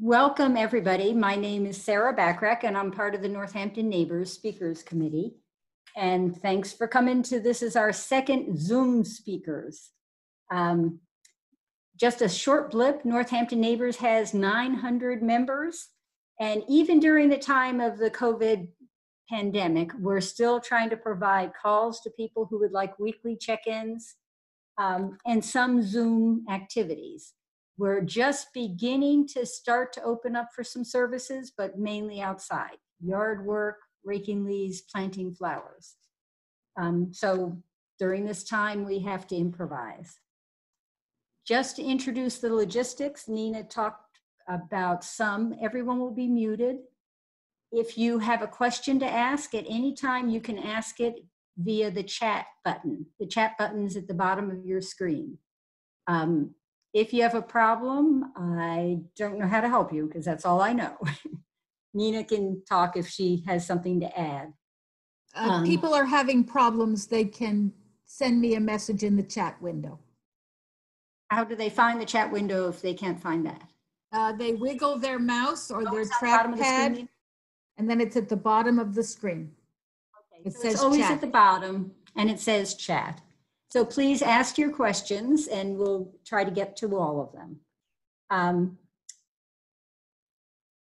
Welcome, everybody. My name is Sarah Backrack, and I'm part of the Northampton Neighbors Speakers Committee. And thanks for coming to this is our second Zoom speakers. Um, just a short blip, Northampton Neighbors has 900 members. And even during the time of the COVID pandemic, we're still trying to provide calls to people who would like weekly check-ins um, and some Zoom activities. We're just beginning to start to open up for some services, but mainly outside, yard work, raking leaves, planting flowers. Um, so during this time, we have to improvise. Just to introduce the logistics, Nina talked about some. Everyone will be muted. If you have a question to ask at any time, you can ask it via the chat button. The chat button is at the bottom of your screen. Um, if you have a problem, I don't know how to help you because that's all I know. Nina can talk if she has something to add. Uh, Um, people are having problems, they can send me a message in the chat window. How do they find the chat window if they can't find that? Uh, they wiggle their mouse or Oh, their at the bottom of the screen, trackpad, and then it's at the bottom of the screen. Okay, It so says It's always chat. at the bottom and it says chat. So please ask your questions and we'll try to get to all of them. Um,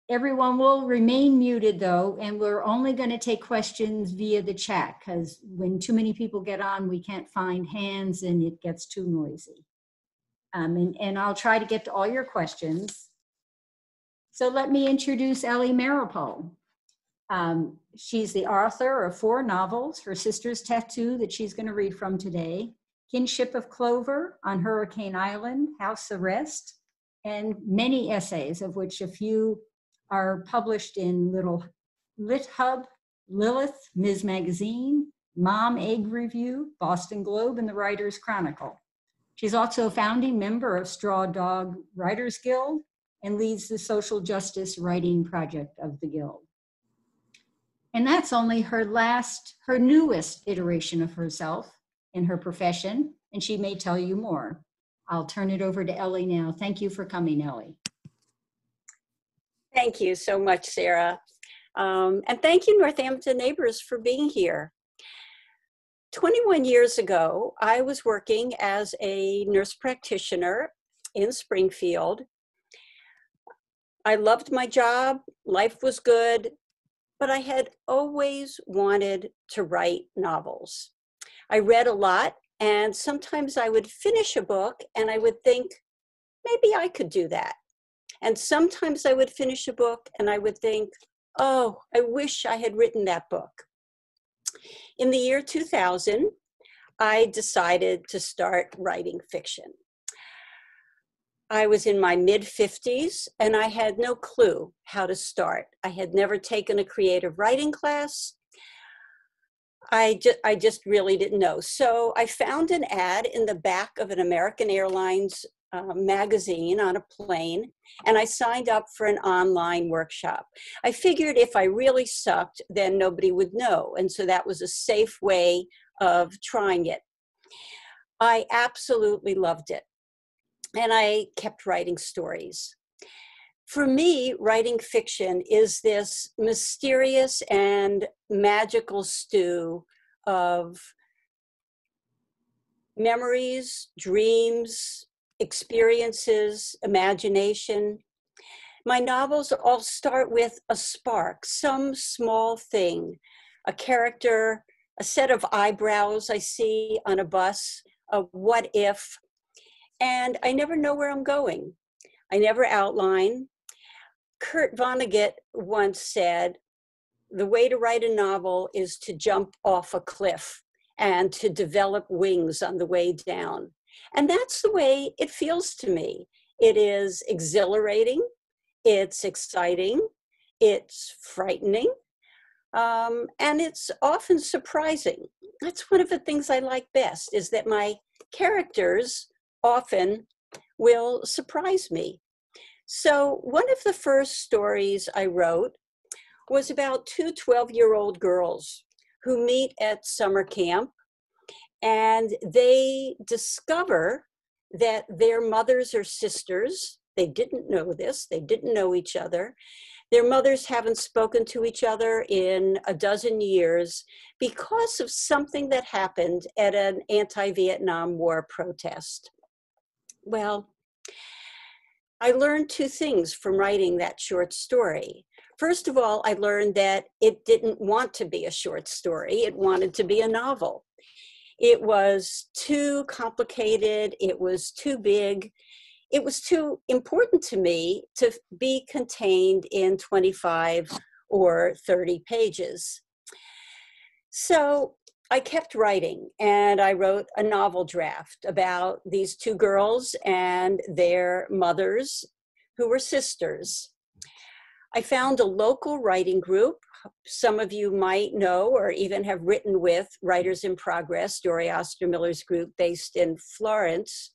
Everyone will remain muted though, and we're only going to take questions via the chat because when too many people get on, we can't find hands and it gets too noisy. Um, and, and I'll try to get to all your questions. So let me introduce Ellie Meeropol. Um, she's the author of four novels, Her Sister's Tattoo that she's going to read from today, Kinship of Clover on Hurricane Island, House Arrest, and many essays, of which a few are published in Little Lit Hub, Lilith, Ms. Magazine, Mom Egg Review, Boston Globe, and the Writers Chronicle. She's also a founding member of Straw Dog Writers Guild and leads the social justice writing project of the Guild. And that's only her last, her newest iteration of herself in her profession, and she may tell you more. I'll turn it over to Ellie now. Thank you for coming, Ellie. Thank you so much, Sarah. Um, and thank you, Northampton neighbors, for being here. 21 years ago, I was working as a nurse practitioner in Springfield. I loved my job, life was good, but I had always wanted to write novels. I read a lot, and sometimes I would finish a book and I would think, maybe I could do that. And sometimes I would finish a book and I would think, oh, I wish I had written that book. In the year 2000, I decided to start writing fiction. I was in my mid 50s and I had no clue how to start. I had never taken a creative writing class. I just, I just really didn't know. So I found an ad in the back of an American Airlines uh, magazine on a plane and I signed up for an online workshop. I figured if I really sucked, then nobody would know. And so that was a safe way of trying it. I absolutely loved it. And I kept writing stories. For me, writing fiction is this mysterious and magical stew of memories, dreams, experiences, imagination. My novels all start with a spark, some small thing, a character, a set of eyebrows I see on a bus, a what if, and I never know where I'm going. I never outline. Kurt Vonnegut once said, the way to write a novel is to jump off a cliff and to develop wings on the way down. And that's the way it feels to me. It is exhilarating, it's exciting, it's frightening, um, and it's often surprising. That's one of the things I like best is that my characters often will surprise me. So, one of the first stories I wrote was about two 12 year old girls who meet at summer camp and they discover that their mothers are sisters. They didn't know this, they didn't know each other. Their mothers haven't spoken to each other in a dozen years because of something that happened at an anti Vietnam War protest. Well, I learned two things from writing that short story. First of all, I learned that it didn't want to be a short story, it wanted to be a novel. It was too complicated, it was too big, it was too important to me to be contained in 25 or 30 pages. So I kept writing and I wrote a novel draft about these two girls and their mothers who were sisters. I found a local writing group. Some of you might know or even have written with Writers in Progress, Dori Ostermiller's group based in Florence.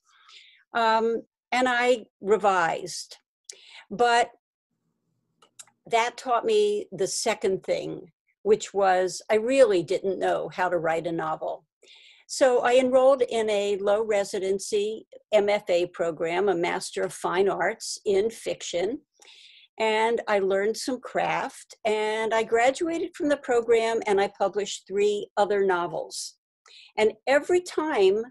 Um, and I revised. But that taught me the second thing, which was I really didn't know how to write a novel. So I enrolled in a low residency MFA program, a Master of Fine Arts in fiction. And I learned some craft and I graduated from the program and I published three other novels. And every time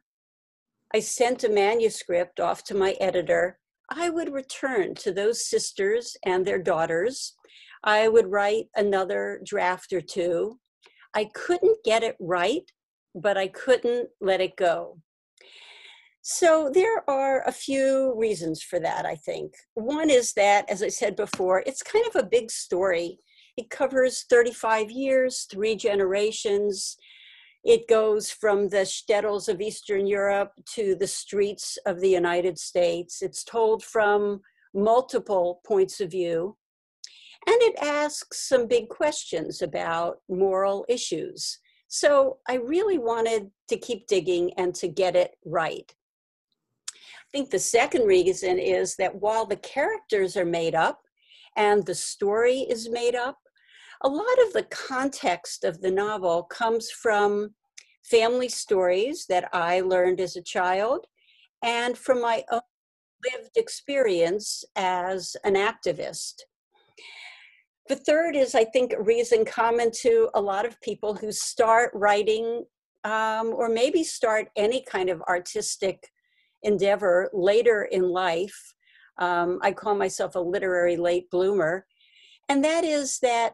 I sent a manuscript off to my editor, I would return to those sisters and their daughters. I would write another draft or two. I couldn't get it right, but I couldn't let it go. So there are a few reasons for that, I think. One is that, as I said before, it's kind of a big story. It covers 35 years, three generations. It goes from the shtetls of Eastern Europe to the streets of the United States. It's told from multiple points of view. And it asks some big questions about moral issues. So I really wanted to keep digging and to get it right. I think the second reason is that while the characters are made up and the story is made up, a lot of the context of the novel comes from family stories that I learned as a child and from my own lived experience as an activist. The third is, I think, a reason common to a lot of people who start writing um, or maybe start any kind of artistic endeavor later in life. Um, I call myself a literary late bloomer. And that is that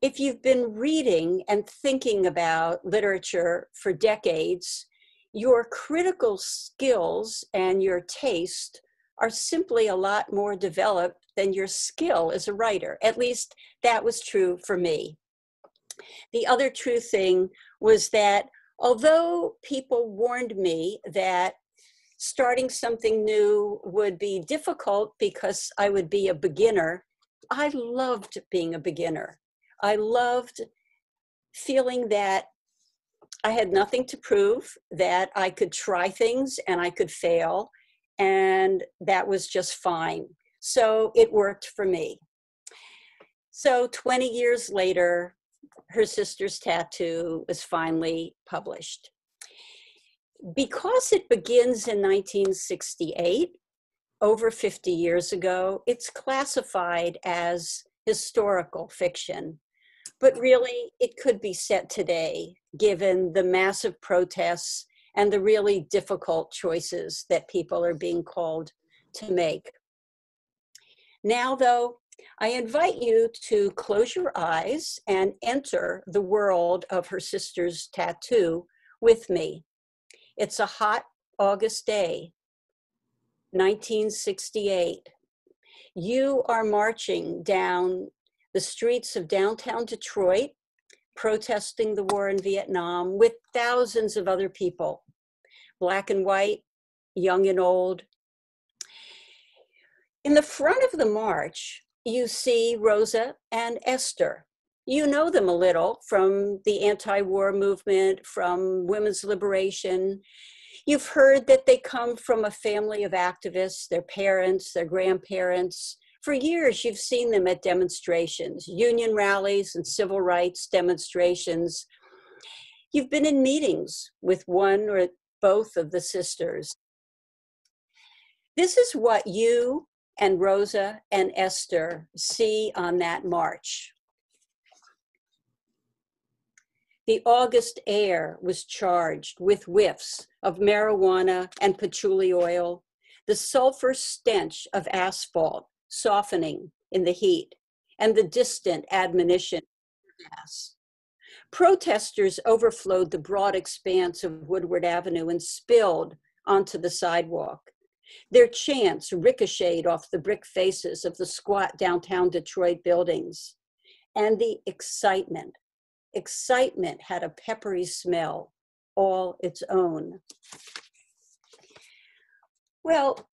if you've been reading and thinking about literature for decades, your critical skills and your taste are simply a lot more developed than your skill as a writer. At least that was true for me. The other true thing was that although people warned me that starting something new would be difficult because I would be a beginner, I loved being a beginner. I loved feeling that I had nothing to prove, that I could try things and I could fail, and that was just fine. So it worked for me. So 20 years later, her sister's tattoo was finally published. Because it begins in 1968, over 50 years ago, it's classified as historical fiction but really it could be set today given the massive protests and the really difficult choices that people are being called to make. Now, though, I invite you to close your eyes and enter the world of her sister's tattoo with me. It's a hot August day, 1968. You are marching down the streets of downtown Detroit, protesting the war in Vietnam with thousands of other people, black and white, young and old. In the front of the march, you see Rosa and Esther. You know them a little from the anti war movement, from women's liberation. You've heard that they come from a family of activists, their parents, their grandparents, for years, you've seen them at demonstrations, union rallies and civil rights demonstrations. You've been in meetings with one or both of the sisters. This is what you and Rosa and Esther see on that march. The August air was charged with whiffs of marijuana and patchouli oil, the sulfur stench of asphalt softening in the heat, and the distant admonition gas. Protesters overflowed the broad expanse of Woodward Avenue and spilled onto the sidewalk. Their chants ricocheted off the brick faces of the squat downtown Detroit buildings. And the excitement, excitement had a peppery smell, all its own. Well,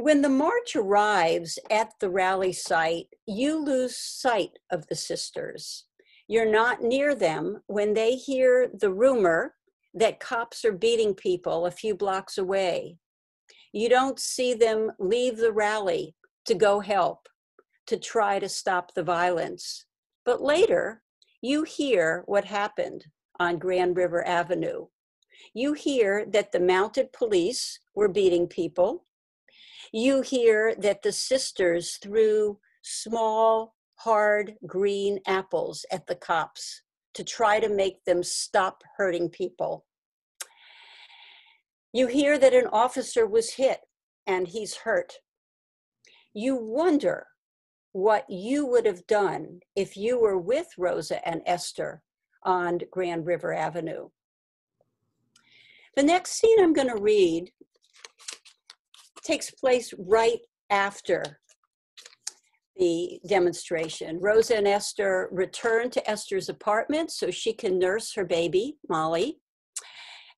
when the march arrives at the rally site, you lose sight of the sisters. You're not near them when they hear the rumor that cops are beating people a few blocks away. You don't see them leave the rally to go help, to try to stop the violence. But later, you hear what happened on Grand River Avenue. You hear that the mounted police were beating people. You hear that the sisters threw small, hard green apples at the cops to try to make them stop hurting people. You hear that an officer was hit and he's hurt. You wonder what you would have done if you were with Rosa and Esther on Grand River Avenue. The next scene I'm going to read takes place right after the demonstration. Rosa and Esther return to Esther's apartment so she can nurse her baby, Molly,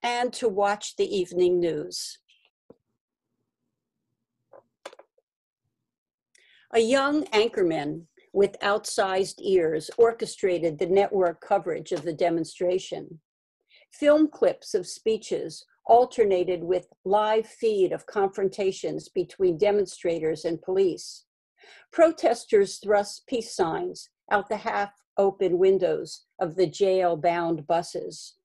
and to watch the evening news. A young anchorman with outsized ears orchestrated the network coverage of the demonstration. Film clips of speeches alternated with live feed of confrontations between demonstrators and police. Protesters thrust peace signs out the half open windows of the jail bound buses.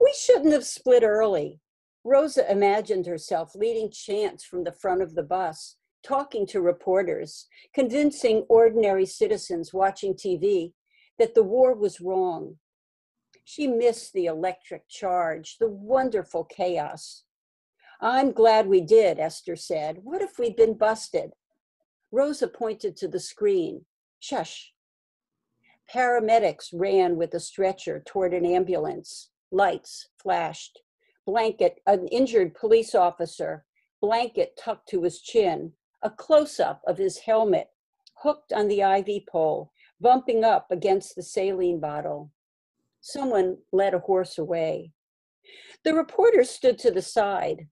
We shouldn't have split early. Rosa imagined herself leading chants from the front of the bus, talking to reporters, convincing ordinary citizens watching TV that the war was wrong. She missed the electric charge, the wonderful chaos. I'm glad we did, Esther said. What if we'd been busted? Rosa pointed to the screen. Shush. Paramedics ran with a stretcher toward an ambulance. Lights flashed. Blanket, an injured police officer, blanket tucked to his chin, a close up of his helmet, hooked on the IV pole, bumping up against the saline bottle. Someone led a horse away. The reporter stood to the side.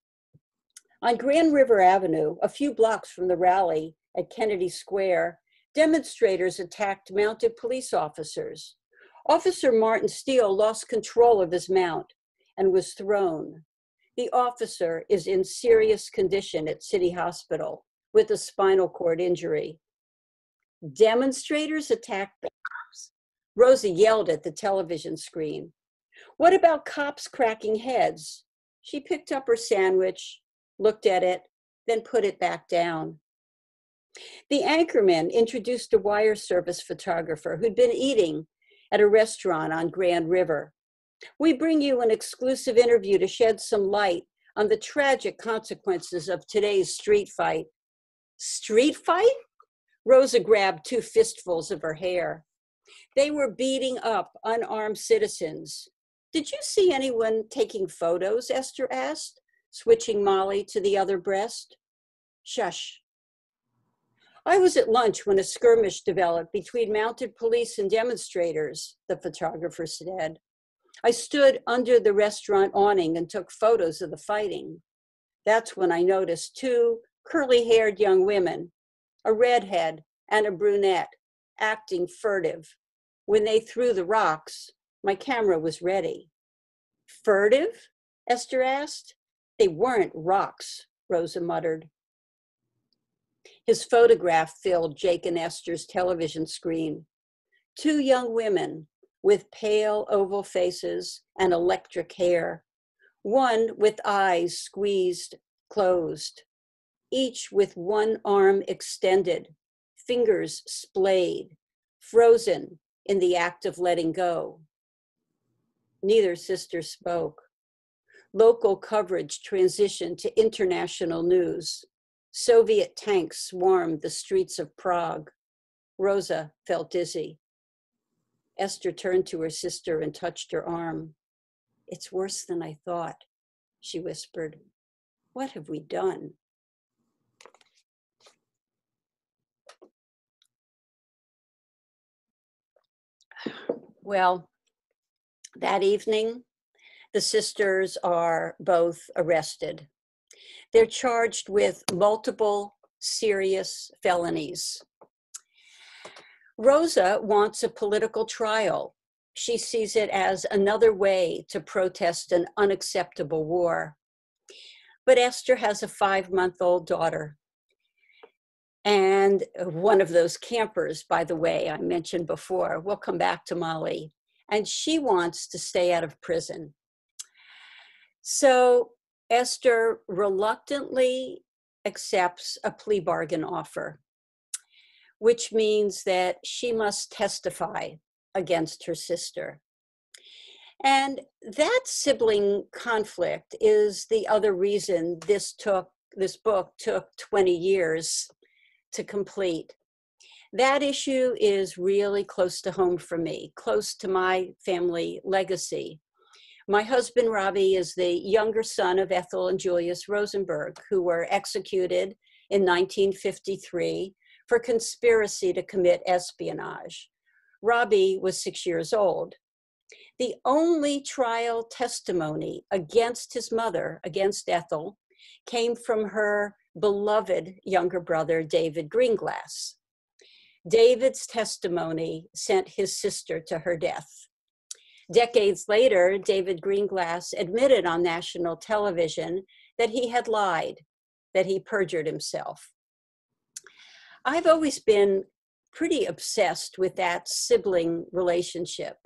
On Grand River Avenue, a few blocks from the rally at Kennedy Square, demonstrators attacked mounted police officers. Officer Martin Steele lost control of his mount and was thrown. The officer is in serious condition at City Hospital with a spinal cord injury. Demonstrators attacked. Rosa yelled at the television screen. What about cops cracking heads? She picked up her sandwich, looked at it, then put it back down. The anchorman introduced a wire service photographer who'd been eating at a restaurant on Grand River. We bring you an exclusive interview to shed some light on the tragic consequences of today's street fight. Street fight? Rosa grabbed two fistfuls of her hair. They were beating up unarmed citizens. Did you see anyone taking photos? Esther asked, switching Molly to the other breast. Shush, I was at lunch when a skirmish developed between mounted police and demonstrators, the photographer said. I stood under the restaurant awning and took photos of the fighting. That's when I noticed two curly haired young women, a redhead and a brunette, acting furtive. When they threw the rocks, my camera was ready. Furtive? Esther asked. They weren't rocks, Rosa muttered. His photograph filled Jake and Esther's television screen. Two young women with pale oval faces and electric hair, one with eyes squeezed closed. each with one arm extended, fingers splayed, frozen in the act of letting go. Neither sister spoke. Local coverage transitioned to international news. Soviet tanks swarmed the streets of Prague. Rosa felt dizzy. Esther turned to her sister and touched her arm. It's worse than I thought, she whispered. What have we done? Well, that evening, the sisters are both arrested. They're charged with multiple serious felonies. Rosa wants a political trial. She sees it as another way to protest an unacceptable war. But Esther has a five month old daughter. And uh, one of those campers, by the way, I mentioned before, we'll come back to Molly, and she wants to stay out of prison. So Esther reluctantly accepts a plea bargain offer, which means that she must testify against her sister. And that sibling conflict is the other reason this took this book took 20 years to complete. That issue is really close to home for me, close to my family legacy. My husband, Robbie, is the younger son of Ethel and Julius Rosenberg, who were executed in 1953 for conspiracy to commit espionage. Robbie was six years old. The only trial testimony against his mother, against Ethel, came from her beloved younger brother, David Greenglass. David's testimony sent his sister to her death. Decades later, David Greenglass admitted on national television that he had lied, that he perjured himself. I've always been pretty obsessed with that sibling relationship.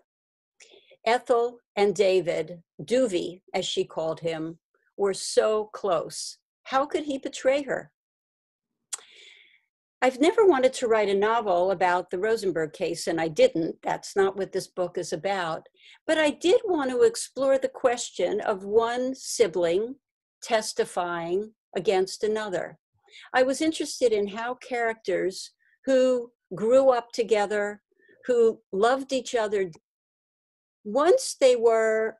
Ethel and David, Doovie, as she called him, were so close. How could he betray her? I've never wanted to write a novel about the Rosenberg case, and I didn't. That's not what this book is about. But I did want to explore the question of one sibling testifying against another. I was interested in how characters who grew up together, who loved each other, once they were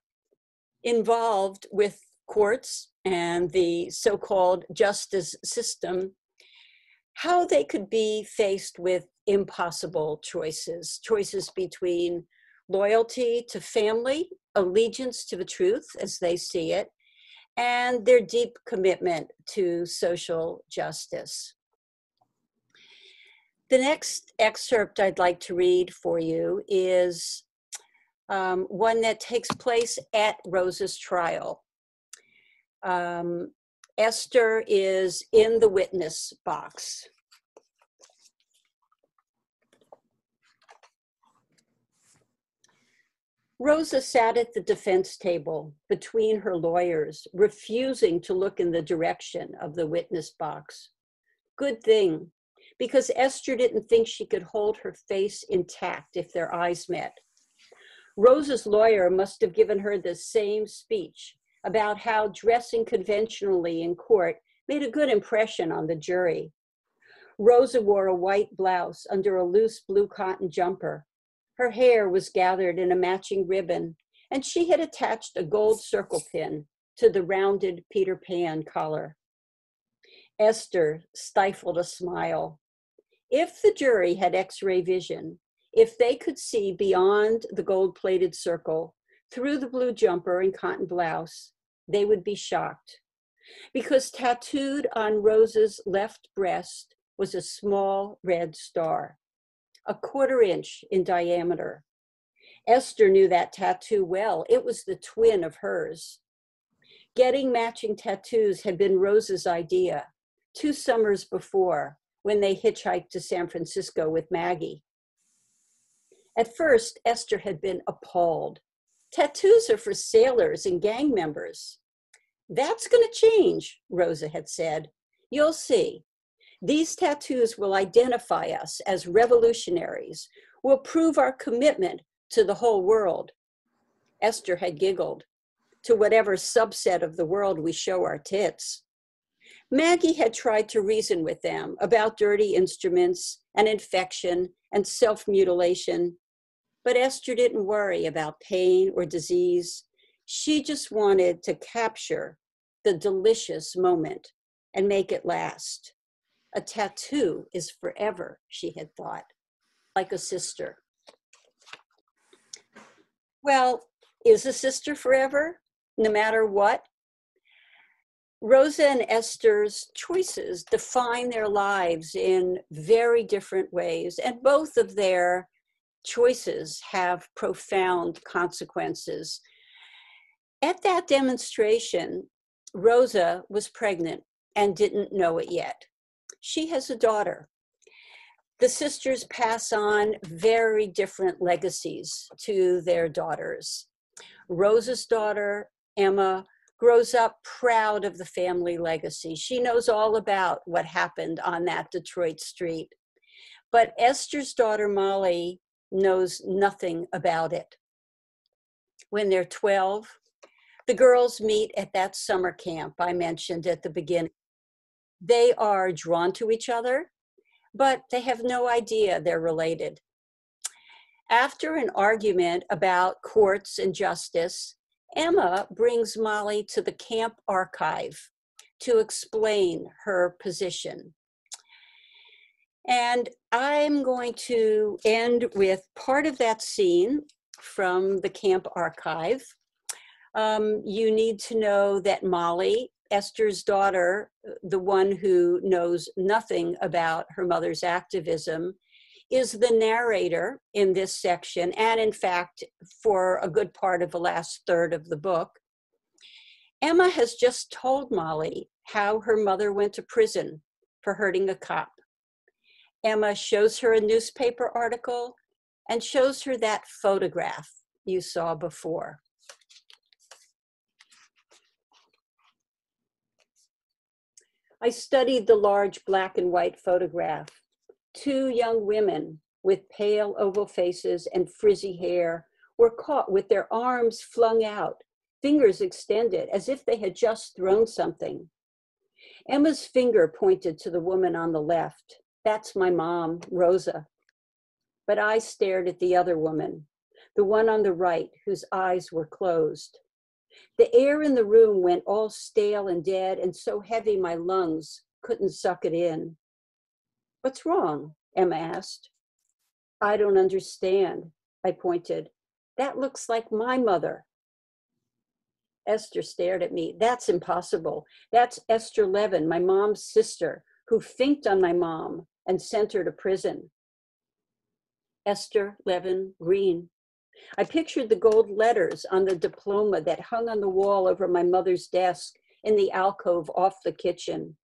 involved with courts and the so called justice system, how they could be faced with impossible choices choices between loyalty to family, allegiance to the truth as they see it, and their deep commitment to social justice. The next excerpt I'd like to read for you is um, one that takes place at Rose's trial. Um, Esther is in the witness box. Rosa sat at the defense table between her lawyers, refusing to look in the direction of the witness box. Good thing, because Esther didn't think she could hold her face intact if their eyes met. Rosa's lawyer must have given her the same speech about how dressing conventionally in court made a good impression on the jury. Rosa wore a white blouse under a loose blue cotton jumper. Her hair was gathered in a matching ribbon, and she had attached a gold circle pin to the rounded Peter Pan collar. Esther stifled a smile. If the jury had x ray vision, if they could see beyond the gold plated circle, through the blue jumper and cotton blouse, they would be shocked. Because tattooed on Rosa's left breast was a small red star, a quarter inch in diameter. Esther knew that tattoo well. It was the twin of hers. Getting matching tattoos had been Rosa's idea two summers before when they hitchhiked to San Francisco with Maggie. At first, Esther had been appalled. Tattoos are for sailors and gang members. That's going to change, Rosa had said. You'll see. These tattoos will identify us as revolutionaries, will prove our commitment to the whole world. Esther had giggled, to whatever subset of the world we show our tits. Maggie had tried to reason with them about dirty instruments and infection and self mutilation, but Esther didn't worry about pain or disease. She just wanted to capture the delicious moment and make it last. A tattoo is forever, she had thought, like a sister. Well, is a sister forever, no matter what? Rosa and Esther's choices define their lives in very different ways, and both of their choices have profound consequences. At that demonstration, Rosa was pregnant and didn't know it yet. She has a daughter. The sisters pass on very different legacies to their daughters. Rosa's daughter, Emma, grows up proud of the family legacy. She knows all about what happened on that Detroit street. But Esther's daughter, Molly, knows nothing about it. When they're 12, the girls meet at that summer camp I mentioned at the beginning. They are drawn to each other, but they have no idea they're related. After an argument about courts and justice, Emma brings Molly to the camp archive to explain her position. And I'm going to end with part of that scene from the camp archive. Um, you need to know that Molly, Esther's daughter, the one who knows nothing about her mother's activism, is the narrator in this section, and in fact, for a good part of the last third of the book. Emma has just told Molly how her mother went to prison for hurting a cop. Emma shows her a newspaper article and shows her that photograph you saw before. I studied the large black and white photograph Two young women with pale oval faces and frizzy hair were caught with their arms flung out, fingers extended as if they had just thrown something. Emma's finger pointed to the woman on the left. That's my mom, Rosa. But I stared at the other woman, the one on the right, whose eyes were closed. The air in the room went all stale and dead and so heavy my lungs couldn't suck it in. What's wrong? Emma asked. I don't understand, I pointed. That looks like my mother. Esther stared at me. That's impossible. That's Esther Levin, my mom's sister, who finked on my mom and sent her to prison. Esther Levin Green. I pictured the gold letters on the diploma that hung on the wall over my mother's desk in the alcove off the kitchen.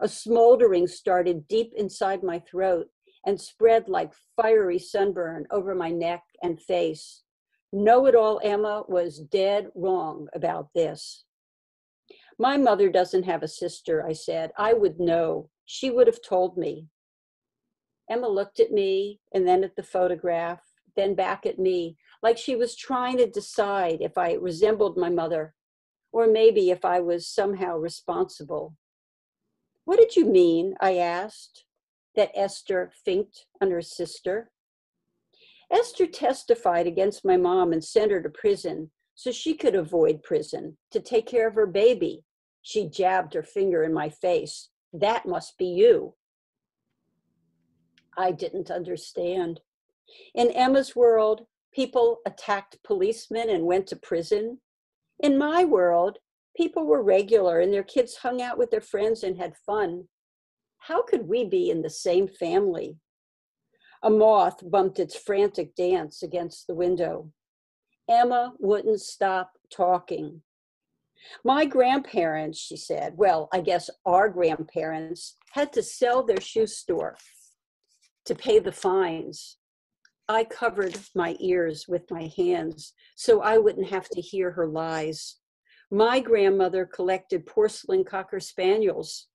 A smoldering started deep inside my throat and spread like fiery sunburn over my neck and face. Know it all Emma was dead wrong about this. My mother doesn't have a sister, I said. I would know. She would have told me. Emma looked at me and then at the photograph, then back at me, like she was trying to decide if I resembled my mother, or maybe if I was somehow responsible. What did you mean? I asked, that Esther finked on her sister. Esther testified against my mom and sent her to prison so she could avoid prison to take care of her baby. She jabbed her finger in my face. That must be you. I didn't understand. In Emma's world, people attacked policemen and went to prison. In my world, people were regular and their kids hung out with their friends and had fun. How could we be in the same family? A moth bumped its frantic dance against the window. Emma wouldn't stop talking. My grandparents, she said, well, I guess our grandparents, had to sell their shoe store to pay the fines. I covered my ears with my hands so I wouldn't have to hear her lies. My grandmother collected porcelain cocker spaniels.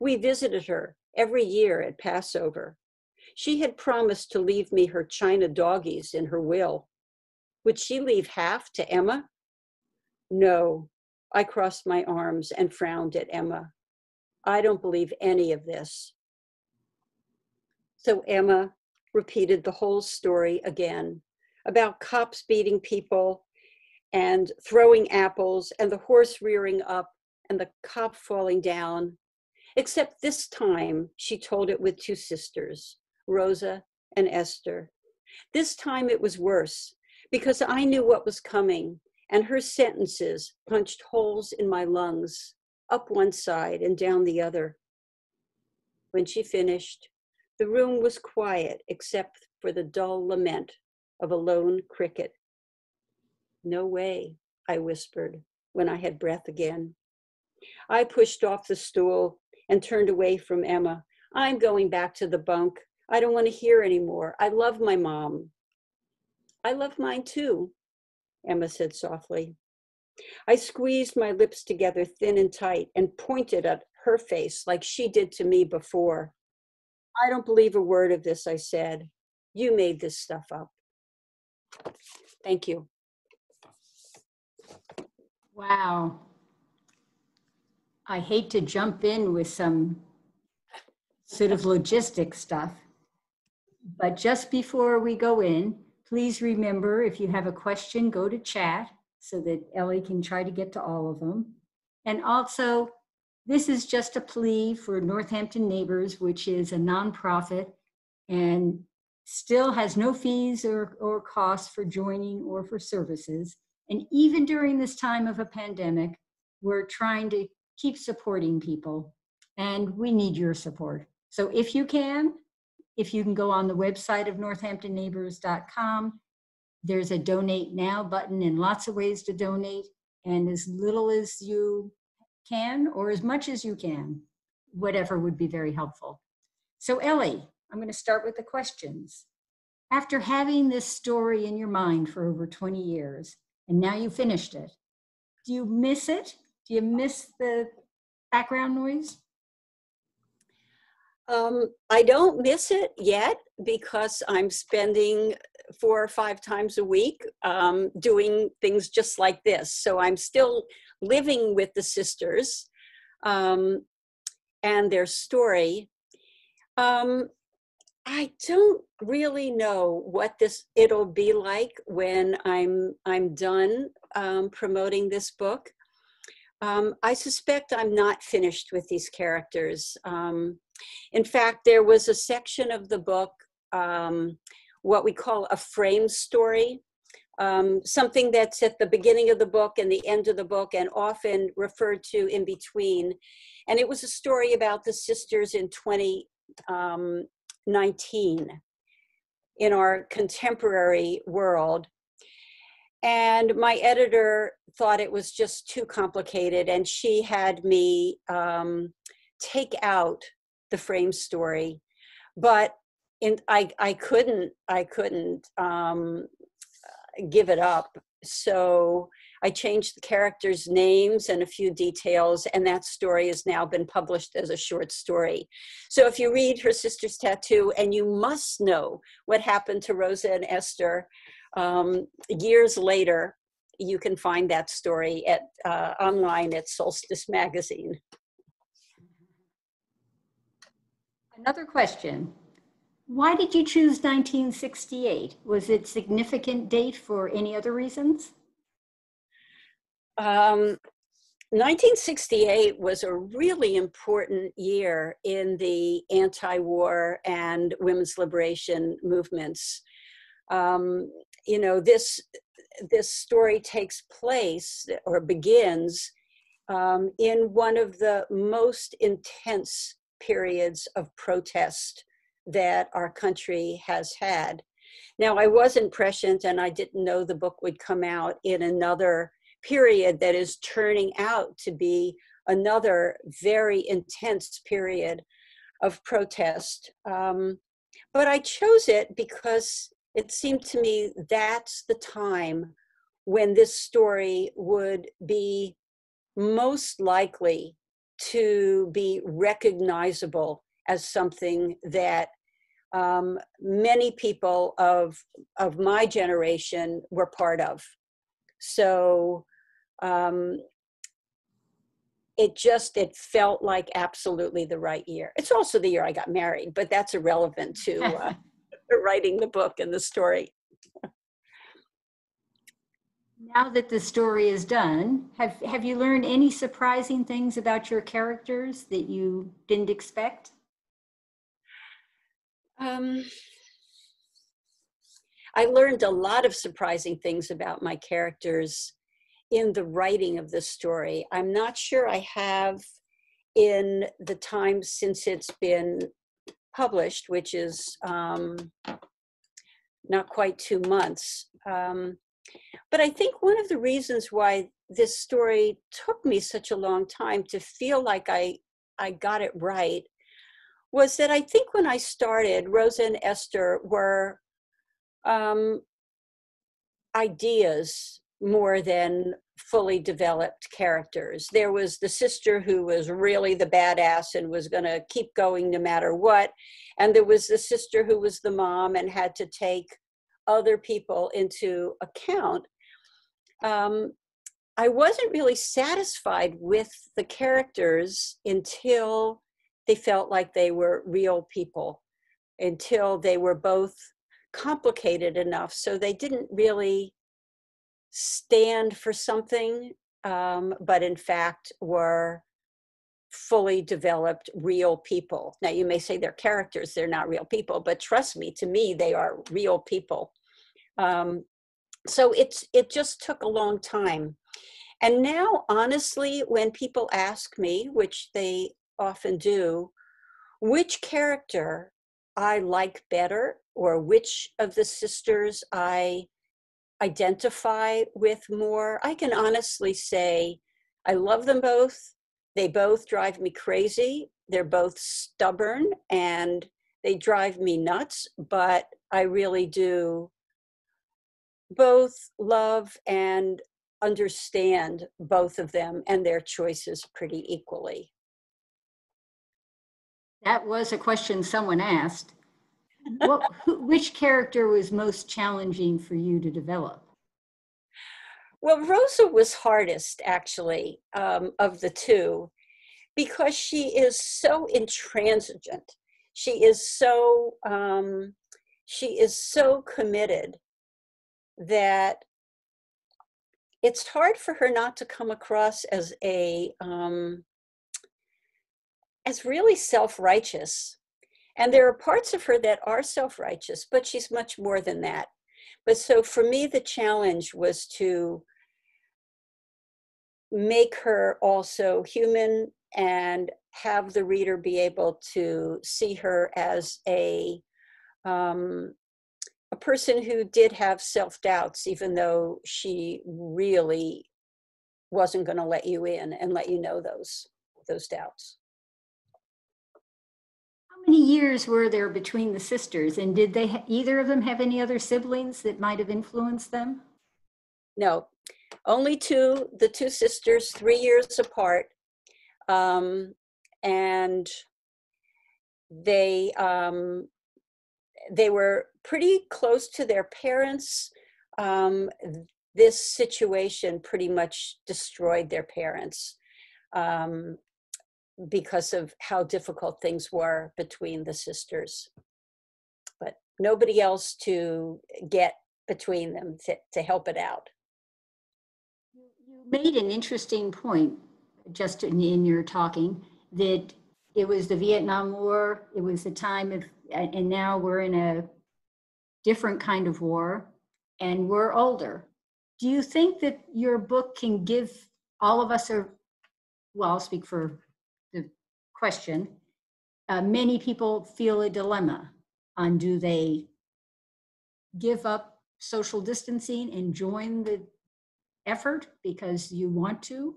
We visited her every year at Passover. She had promised to leave me her china doggies in her will. Would she leave half to Emma? No, I crossed my arms and frowned at Emma. I don't believe any of this. So Emma repeated the whole story again about cops beating people and throwing apples and the horse rearing up and the cop falling down. Except this time she told it with two sisters, Rosa and Esther. This time it was worse because I knew what was coming and her sentences punched holes in my lungs, up one side and down the other. When she finished, the room was quiet except for the dull lament of a lone cricket. No way, I whispered when I had breath again. I pushed off the stool and turned away from Emma. I'm going back to the bunk. I don't want to hear anymore. I love my mom. I love mine too, Emma said softly. I squeezed my lips together thin and tight and pointed at her face like she did to me before. I don't believe a word of this, I said. You made this stuff up. Thank you. Wow. I hate to jump in with some sort of logistic stuff, but just before we go in, please remember if you have a question, go to chat so that Ellie can try to get to all of them. And also, this is just a plea for Northampton Neighbors, which is a nonprofit and still has no fees or, or costs for joining or for services. And even during this time of a pandemic, we're trying to keep supporting people and we need your support. So if you can, if you can go on the website of northamptonneighbors.com, there's a donate now button and lots of ways to donate. And as little as you can or as much as you can, whatever would be very helpful. So Ellie, I'm going to start with the questions. After having this story in your mind for over 20 years, and now you finished it, do you miss it? Do you miss the background noise? Um, I don't miss it yet because I'm spending four or five times a week um, doing things just like this. So I'm still living with the sisters um, and their story. Um, I don't really know what this it'll be like when I'm I'm done um, promoting this book. Um, I suspect I'm not finished with these characters. Um, in fact, there was a section of the book, um, what we call a frame story, um, something that's at the beginning of the book and the end of the book and often referred to in between. And it was a story about the sisters in 2019 um, in our contemporary world. And my editor thought it was just too complicated, and she had me um, take out the frame story. But in, I, I couldn't, I couldn't um, give it up. So I changed the characters' names and a few details, and that story has now been published as a short story. So if you read Her Sister's Tattoo, and you must know what happened to Rosa and Esther um, years later, you can find that story at uh, online at Solstice Magazine. Another question. Why did you choose 1968? Was it significant date for any other reasons? Um, 1968 was a really important year in the anti-war and women's liberation movements. Um, you know, this this story takes place or begins um, in one of the most intense periods of protest that our country has had. Now, I wasn't prescient and I didn't know the book would come out in another period that is turning out to be another very intense period of protest. Um, but I chose it because it seemed to me that's the time when this story would be most likely to be recognizable as something that um, many people of of my generation were part of. So um, it just it felt like absolutely the right year. It's also the year I got married, but that's irrelevant to uh, writing the book and the story. Now that the story is done, have, have you learned any surprising things about your characters that you didn't expect? Um, I learned a lot of surprising things about my characters in the writing of the story. I'm not sure I have in the time since it's been published, which is um, not quite two months. Um, but I think one of the reasons why this story took me such a long time to feel like I, I got it right was that I think when I started, Rosa and Esther were um, ideas more than fully developed characters. There was the sister who was really the badass and was going to keep going no matter what. And there was the sister who was the mom and had to take other people into account. Um, I wasn't really satisfied with the characters until they felt like they were real people, until they were both complicated enough so they didn't really stand for something, um, but in fact were fully developed real people. Now, you may say they're characters, they're not real people, but trust me, to me, they are real people. Um, so it's it just took a long time. And now, honestly, when people ask me, which they often do, which character I like better, or which of the sisters I identify with more, I can honestly say I love them both. They both drive me crazy. They're both stubborn and they drive me nuts, but I really do both love and understand both of them and their choices pretty equally. That was a question someone asked. What, who, which character was most challenging for you to develop? Well, Rosa was hardest actually um, of the two because she is so intransigent. She is so um, she is so committed that it's hard for her not to come across as a um, as really self-righteous and there are parts of her that are self-righteous but she's much more than that but so for me the challenge was to make her also human and have the reader be able to see her as a um, a person who did have self doubts, even though she really wasn't going to let you in and let you know those those doubts. Many years were there between the sisters, and did they either of them have any other siblings that might have influenced them? No, only two. The two sisters, three years apart, um, and they um, they were pretty close to their parents. Um, this situation pretty much destroyed their parents um, because of how difficult things were between the sisters. But nobody else to get between them to, to help it out. You made an interesting point just in, in your talking that it was the Vietnam War, it was a time of, and now we're in a different kind of war and we're older. Do you think that your book can give all of us a, well, I'll speak for the question. Uh, many people feel a dilemma on do they give up social distancing and join the effort because you want to,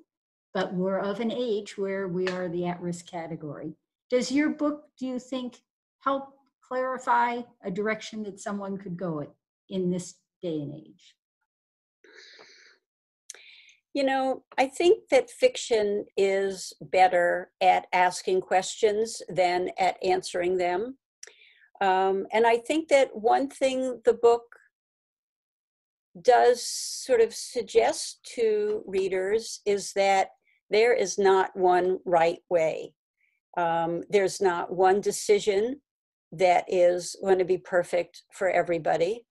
but we're of an age where we are the at-risk category. Does your book, do you think, help clarify a direction that someone could go in this day and age? You know, I think that fiction is better at asking questions than at answering them. Um, and I think that one thing the book does sort of suggest to readers is that there is not one right way. Um, there's not one decision that is going to be perfect for everybody.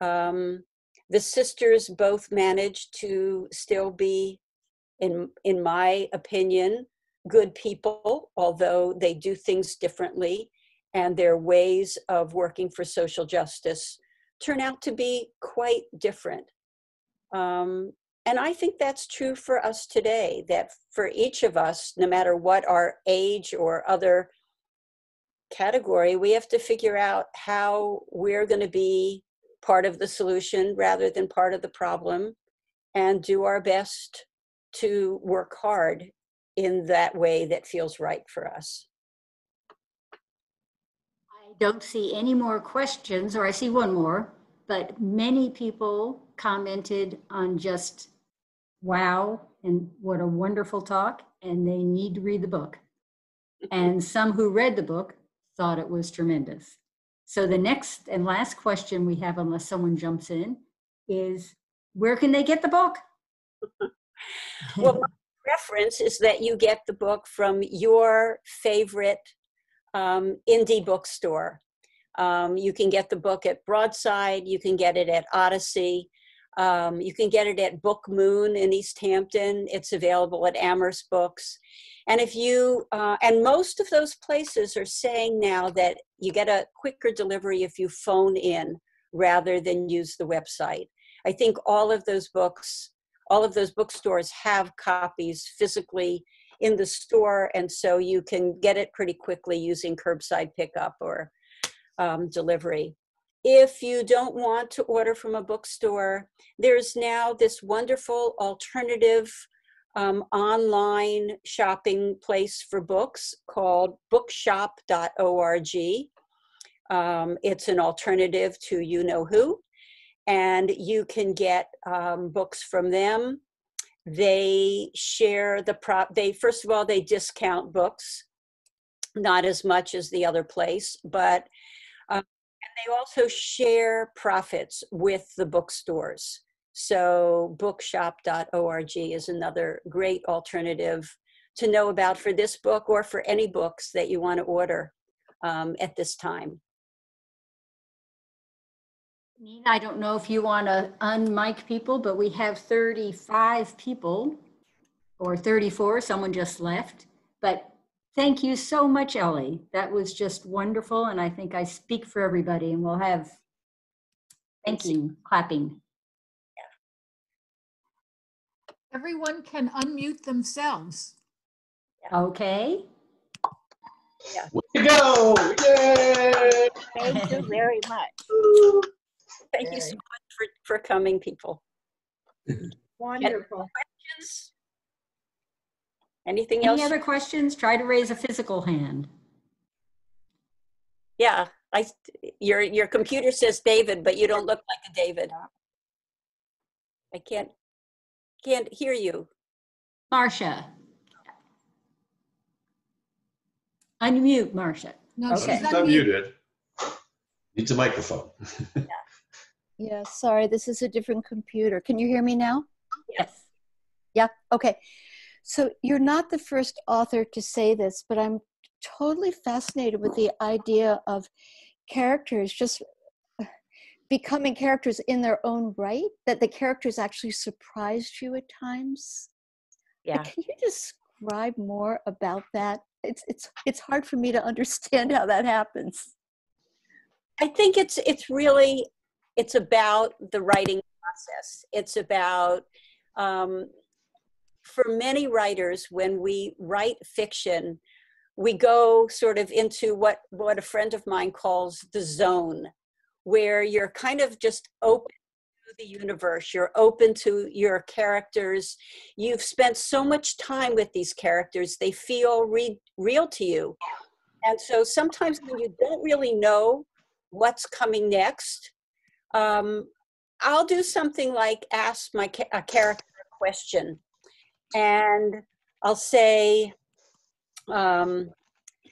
Um, the sisters both managed to still be, in in my opinion, good people, although they do things differently, and their ways of working for social justice turn out to be quite different. Um, and I think that's true for us today, that for each of us, no matter what our age or other category, we have to figure out how we're going to be part of the solution rather than part of the problem and do our best to work hard in that way that feels right for us. I don't see any more questions, or I see one more, but many people commented on just wow and what a wonderful talk, and they need to read the book. And some who read the book thought it was tremendous. So the next and last question we have, unless someone jumps in, is where can they get the book? well, my preference is that you get the book from your favorite um, indie bookstore. Um, you can get the book at Broadside, you can get it at Odyssey, um, you can get it at Book Moon in East Hampton. It's available at Amherst Books. And if you, uh, and most of those places are saying now that you get a quicker delivery if you phone in rather than use the website. I think all of those books, all of those bookstores have copies physically in the store, and so you can get it pretty quickly using curbside pickup or um, delivery. If you don't want to order from a bookstore, there's now this wonderful alternative um, online shopping place for books called bookshop.org. Um, it's an alternative to You Know Who, and you can get um, books from them. They share the prop, they, first of all, they discount books, not as much as the other place, but and they also share profits with the bookstores. So, bookshop.org is another great alternative to know about for this book or for any books that you want to order um, at this time. Nina, I don't know if you want to unmic people, but we have 35 people or 34, someone just left. But thank you so much, Ellie. That was just wonderful. And I think I speak for everybody and we'll have thanking, clapping. Everyone can unmute themselves. Okay. Way to go! Yay! Thank you very much. Thank you so much for, for coming, people. Wonderful. Questions? Anything else? Any other questions? Try to raise a physical hand. Yeah, I, your, your computer says David, but you don't look like a David. I can't, can't hear you. Marcia. Unmute, Marcia. No, Okay. she's She's unmuted. unmuted. Needs a microphone. Yeah, sorry, this is a different computer. Can you hear me now? Yes. Yeah, okay. So you're not the first author to say this, but I'm totally fascinated with the idea of characters just becoming characters in their own right, that the characters actually surprised you at times. Yeah. Can you describe more about that? It's it's it's hard for me to understand how that happens. I think it's it's really it's about the writing process. It's about um, for many writers when we write fiction, we go sort of into what what a friend of mine calls the zone, where you're kind of just open to the universe. You're open to your characters. You've spent so much time with these characters; they feel re- real to you. And so sometimes when you don't really know what's coming next, um, I'll do something like ask my ca- a character a question. And I'll say, um,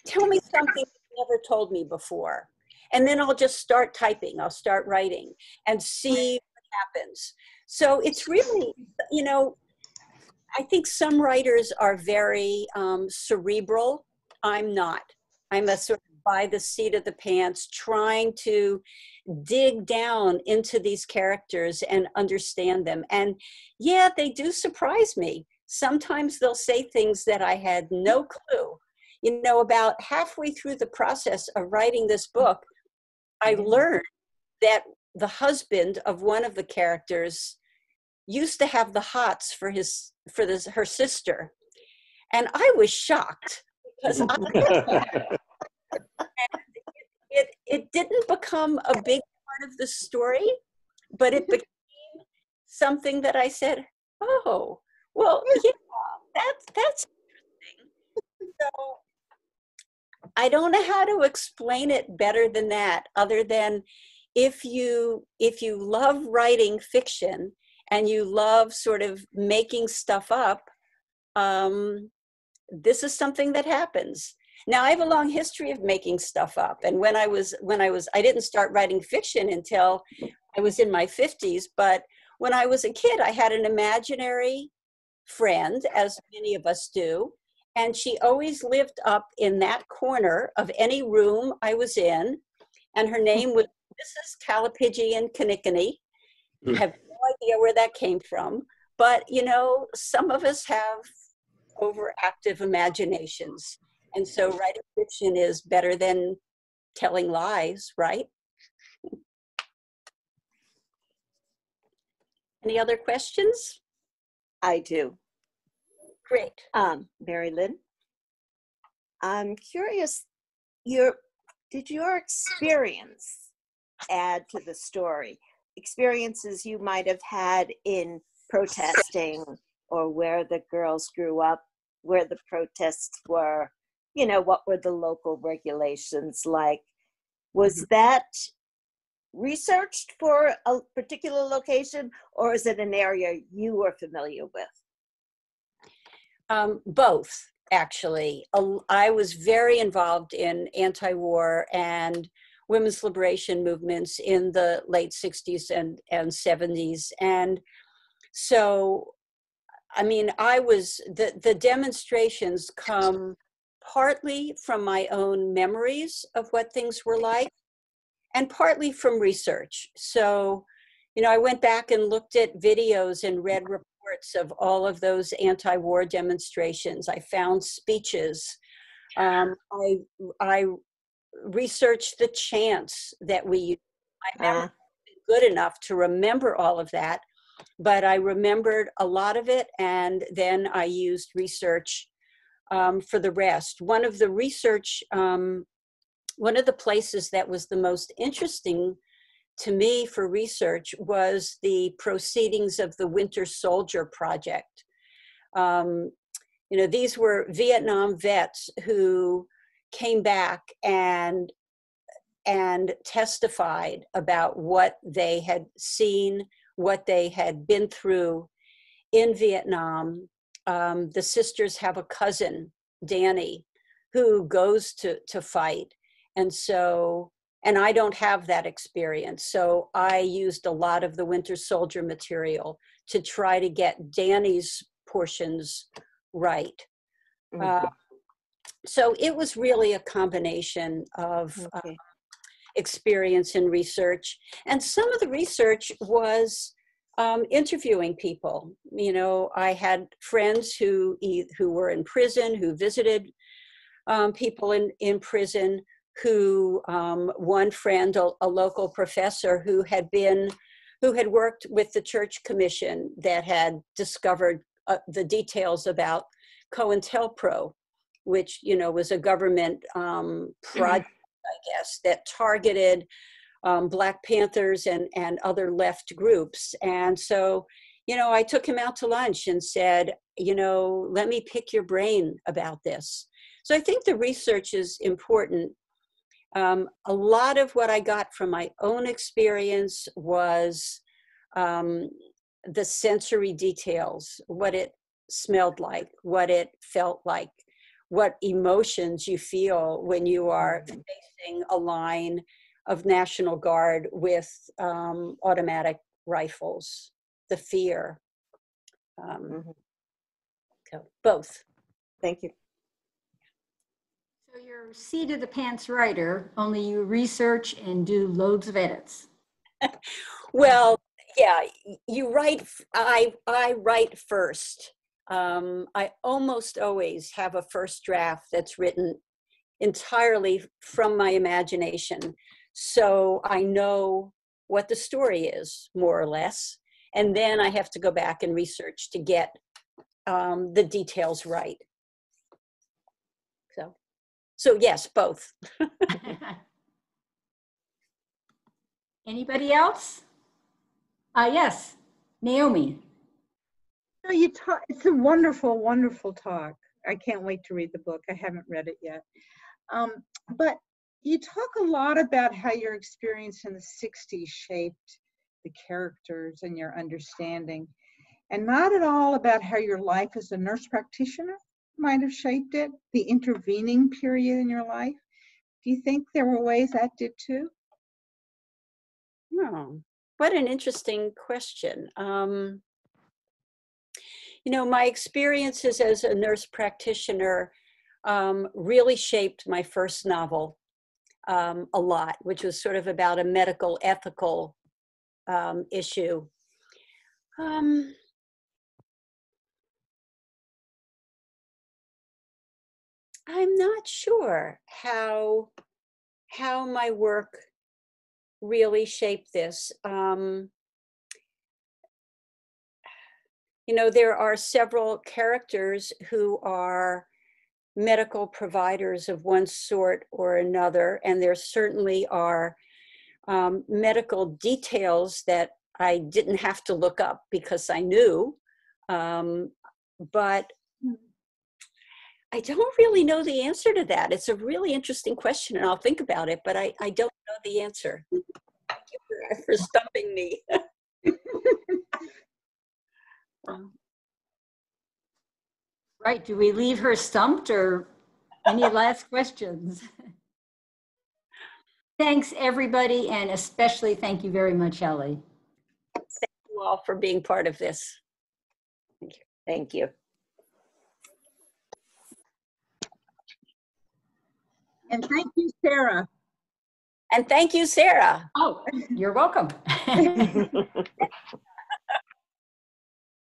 tell me something you've never told me before. And then I'll just start typing, I'll start writing and see what happens. So it's really, you know, I think some writers are very um, cerebral. I'm not. I'm a sort of by the seat of the pants, trying to dig down into these characters and understand them. And yeah, they do surprise me. Sometimes they'll say things that I had no clue. You know, about halfway through the process of writing this book, I mm-hmm. learned that the husband of one of the characters used to have the hots for his for this her sister and i was shocked because I, it, it didn't become a big part of the story but it became something that i said oh well yeah that's that's interesting so i don't know how to explain it better than that other than if you if you love writing fiction and you love sort of making stuff up, um, this is something that happens. Now I have a long history of making stuff up, and when I was when I was I didn't start writing fiction until I was in my fifties. But when I was a kid, I had an imaginary friend, as many of us do, and she always lived up in that corner of any room I was in, and her name was Mrs. Callipygian Kinnickinny. Mm. Have no idea where that came from. But, you know, some of us have overactive imaginations. And so writing fiction is better than telling lies, right? Any other questions? I do. Great. Um, Mary Lynn, I'm curious, your, did your experience add to the story? experiences you might have had in protesting or where the girls grew up, where the protests were, you know, what were the local regulations like? Was mm-hmm. that researched for a particular location or is it an area you were familiar with? Um, both, actually. I was very involved in anti war and women's liberation movements in the late 60s and, and 70s. And so, I mean, I was, the, the demonstrations come partly from my own memories of what things were like and partly from research. So, you know, I went back and looked at videos and read reports of all of those anti war demonstrations. I found speeches. Um, I, I researched the chants that we use. My memory uh. good enough to remember all of that, but I remembered a lot of it, and then I used research um, for the rest. One of the research, um, one of the places that was the most interesting to me for research was the proceedings of the Winter Soldier Project. Um, you know, these were Vietnam vets who came back and and testified about what they had seen, what they had been through in Vietnam. Um, the sisters have a cousin, Danny, who goes to to fight, and so and I don't have that experience. So I used a lot of the Winter Soldier material to try to get Danny's portions right. Mm-hmm. Uh, so it was really a combination of uh, okay. uh, experience and research and some of the research was um, interviewing people you know i had friends who who were in prison who visited um, people in in prison who um, one friend a, a, local professor who had been who had worked with the church commission that had discovered uh, the details about COINTELPRO which you know was a government um, project, I guess, that targeted um, Black Panthers and and other left groups. And so, you know, I took him out to lunch and said, you know, let me pick your brain about this. So I think the research is important. Um, a lot of what I got from my own experience was um, the sensory details, what it smelled like, what it felt like, what emotions you feel when you are facing a line of National Guard with um, automatic rifles, the fear. Um, Mhm. so both. Thank you. So you're seat of the pants writer, only you research and do loads of edits. Well, yeah, you write. I I write first. Um, I almost always have a first draft that's written entirely from my imagination, so I know what the story is more or less, and then I have to go back and research to get um, the details right. So, so yes, both. Anybody else? Uh, yes, Naomi. No, you talk, it's a wonderful, wonderful talk. I can't wait to read the book. I haven't read it yet. Um, but you talk a lot about how your experience in the 60s shaped the characters and your understanding, and not at all about how your life as a nurse practitioner might have shaped it, the intervening period in your life. Do you think there were ways that did too? Oh, what an interesting question. Um, you know, my experiences as a nurse practitioner um, really shaped my first novel um, a lot, which was sort of about a medical ethical um, issue. Um, I'm not sure how how my work really shaped this. Um, you know, there are several characters who are medical providers of one sort or another, and there certainly are um, medical details that I didn't have to look up because I knew. Um, but I don't really know the answer to that. It's a really interesting question, and I'll think about it, but I, I don't know the answer. Thank you for, for stumping me. Um, Right, do we leave her stumped or any last questions? Thanks, everybody, and especially thank you very much, Ellie. Thank you all for being part of this. Thank you. And thank you, Sarah. And thank you, Sarah. Oh, you're welcome.